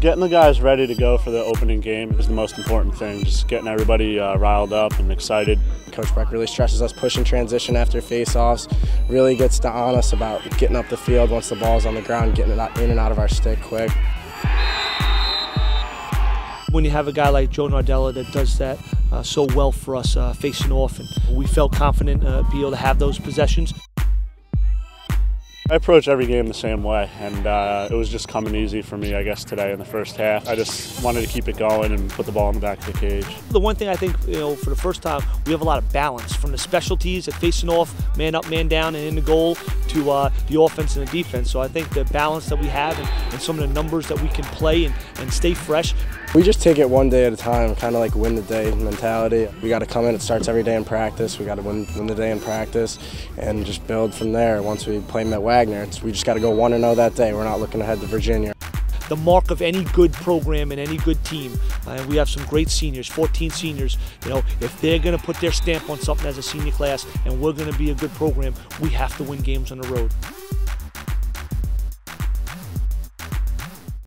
Getting the guys ready to go for the opening game is the most important thing. Just getting everybody uh, riled up and excited. Coach Brecht really stresses us pushing transition after face-offs, really gets to on us about getting up the field once the ball's on the ground, getting it in and out of our stick quick. When you have a guy like Joe Nardella that does that uh, so well for us uh, facing off, and we felt confident uh, be able to have those possessions. I approach every game the same way, and uh, it was just coming easy for me, I guess, today in the first half. I just wanted to keep it going and put the ball in the back of the cage. The one thing I think, you know, for the first time, we have a lot of balance from the specialties at facing off, man up, man down, and in the goal to uh, the offense and the defense. So I think the balance that we have and, and some of the numbers that we can play and, and stay fresh. We just take it one day at a time, kind of like win the day mentality. We got to come in, it starts every day in practice. We got to win, win the day in practice and just build from there. Once we play Met Wagner, we just got to go 1 0 that day. We're not looking ahead to Virginia the mark of any good program and any good team. And we have some great seniors, 14 seniors. You know, if they're going to put their stamp on something as a senior class and we're going to be a good program, we have to win games on the road.